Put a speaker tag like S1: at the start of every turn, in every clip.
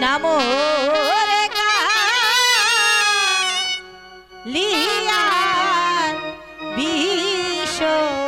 S1: নামো রে লিয়ার বিশরে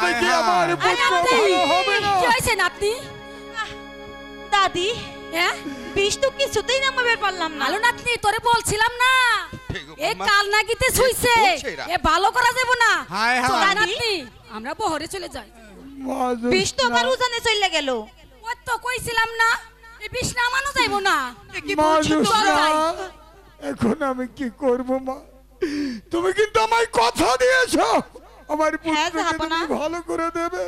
S2: তবে কি আমার? পুত্র ভালো হবে না।
S3: কি হয়েছে নাতনি
S1: দাদি।
S3: হ্যাঁ?
S1: বিষ তো কিছুতেই নামাবে পারলাম না।
S3: ভালো নাতনি তোরে বলছিলাম না। এ কাল নাগিতে শুইছে। এ ভালো করা যাবে না।
S2: হায় হায়।
S3: নাতনি আমরা বহরে চলে যাই।
S1: বিষ তো আবার উজানে চলে গেল।
S3: ও তো কইছিলাম না এই বিষ নামানো যাইবো না। চল যাই।
S2: এখন আমি কি করব মা? তুমি কিন্তু আমায় কথা দিয়েছ। আমার
S1: হ্যাঁ,
S2: পুত্রকে। তুমি ভালো করে দেবে